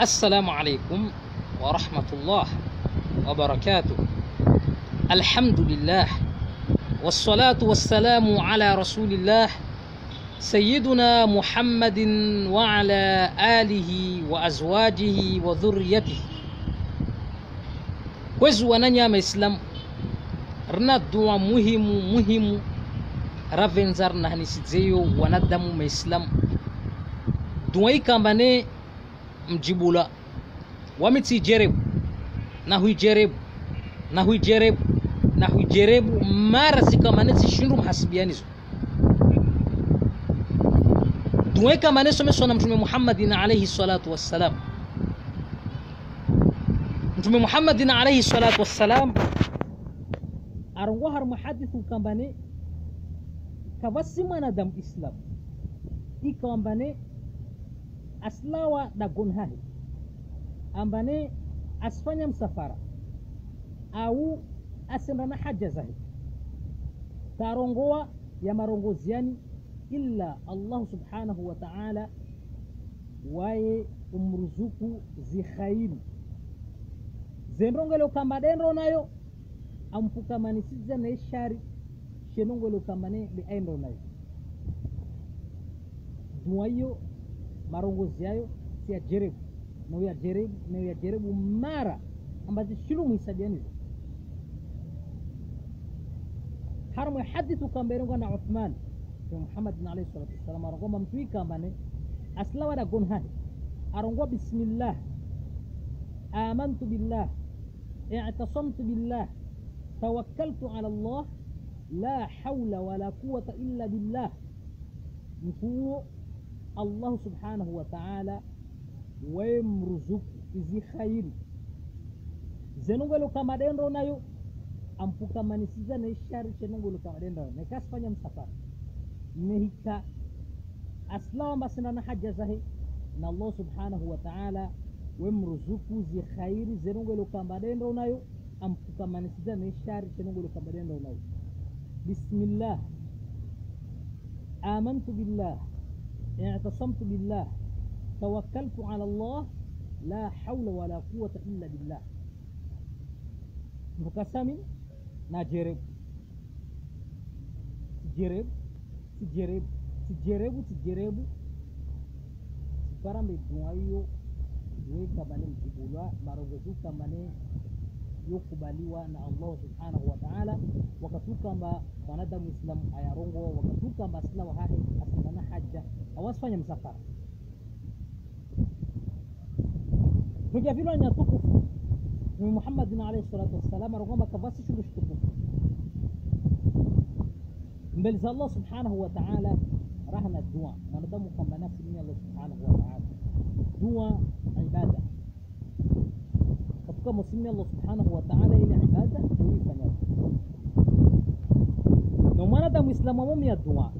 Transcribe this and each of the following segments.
السلام عليكم ورحمة الله وبركاته. الحمد لله والصلاة والسلام على رسول الله سيدنا محمد وعلى آله وأزواجه وذريته. Islam? Rina dua muhimu muhimu. Ravenzar na hanisizeyo wanadamu maislamu dua ikambane mjibula wamiti jerebu na huijerebu na huijerebu na huijerebu mara zikamane zishindu mhasibianizo dua ikambane someswa na mtume muhammadin alaihi salatu wassalam mtume muhammadin alaihi salatu wassalam arongo har muhadithu kambane kavasi mwanadamu islam ikawambane aslawa da gonhahe ambane asifanya msafara au asenda na haja zahe tarongoa ya marongoziani illa allahu subhanahu wa ta'ala waye umruzuku zikhairi. Zendongelo kamba dendro nayo ampukamanisiza na ishari shenongelo kambane be aendro nayo. Dua hiyo marongozi yayo siyajerebu nauyajerebu nauyajerebu mara ambazo shilumu isabianizo harmo hadithu kamberengo na uthman muhammadin alayhi salatu wassalam arongoma mtui kambane aslawada gonhahe arongwa bismillah amantu billah اعتصمت بالله توكلت على الله لا حول ولا قوة إلا بالله نفوه الله سبحانه وتعالى ويمرزق izi khairi zenongolo kama dendo nayo ampuka manisiza na ishari chenongolo kama dendo nayo nekasifanya msafara nehika aslawa mbasina na haja zahe na Allah subhanahu wa ta'ala wemruzuku zi khairi zenongolo kamba dendo nayo ampuka manisiza na ishari chenongolo kamba dendo nayo bismillah amantu billah اعتصمت بالله توكلت على الله لا حول ولا قوة إلا بالله. مقسم نجرب. جرب جرب جرب جرب جرب الدوائيو دوائي كبالي الجبولاء مرغزو كمالي يقبلي وأنا الله سبحانه وتعالى ta'ala wakatukamba mwanadamu islam ayarongo wakatukamba aslawa hahe asindana haja awasifanya msafara hujafilwa tukufu ni muhammadin alayhi salatu wassalam arongoma kavasi shundu shtukufu mbele za Allah subhanahu wa ta'ala rahna dua mwanadamu kamba nafsi mini Allah subhanahu wa ta'ala dua ibada katika muslimi Allah subhanahu wa ta'ala ile ibada huifanya هذا مسلم مومي الدعاء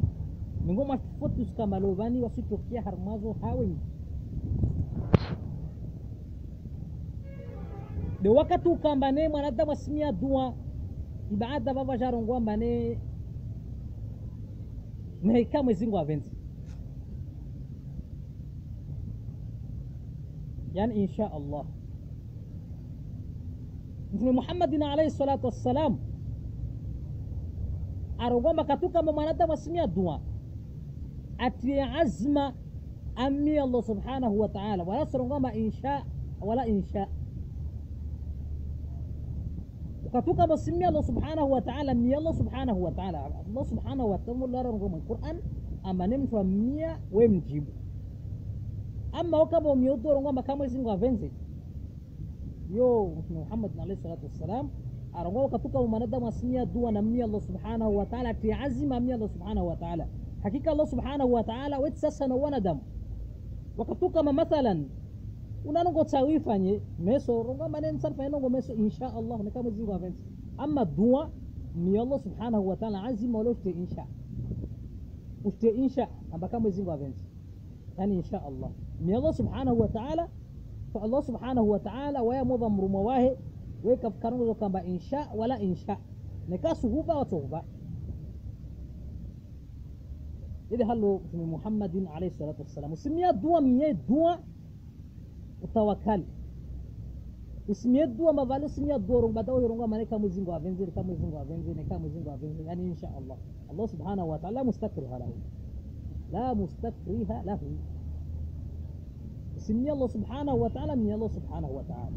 من قوم فوتوس كمالوفاني وسيتوكيا هرمازو هاوين دو وقتو كامباني ما ندى مسمية دعاء إبعاد بابا جارونغوا ماني نهيكا مزينغوا فينزي يعني إن شاء الله. محمد عليه الصلاة والسلام. Arongomba katukamba mwanadamu asimia dua atie azma ammi allah subhanahu wa ta'ala wala sarongomba insha wala insha ukatuka simmi allah subhanahu wa ta'ala mi allah subhanahu wa ta'ala allah subhanahu wa ta'ala rongoma qur'an amane mtu amia we mjibu ama rongoma kama izingo avenze yo muhammad alayhi salatu wassalam arongo katuka mwanadamu asimia dua na mia allah subhanahu wa ta'ala ti azima mia allah subhanahu wa ta'ala hakika allah subhanahu wa ta'ala wet sasa na wanadamu wakatuka mathalan unanongo tsawifanye meso rongo manen sarfa enongo meso insha Allah ne kama zingo avens amma dua ni Allah subhanahu wa ta'ala azima wala uste insha uste insha amba kama zingo avens yani insha Allah ni Allah subhanahu wa ta'ala fa Allah subhanahu wa ta'ala waya mudham rumawahe weka karango kamba insha wala insha ne kasuhuba wa tuhuba ili hallo mtume muhammadin alayhi salatu wassalam usimia dua miye dua utawakali usimie dua mavali usimia dua runga bata runga mane kama zingo avenzini kama zingo avenzini kama zingo avenzini yani insha Allah Allah subhanahu wa ta'ala mustakriha lahu la mustakriha lahu اسمي الله سبحانه وتعالى من الله سبحانه وتعالى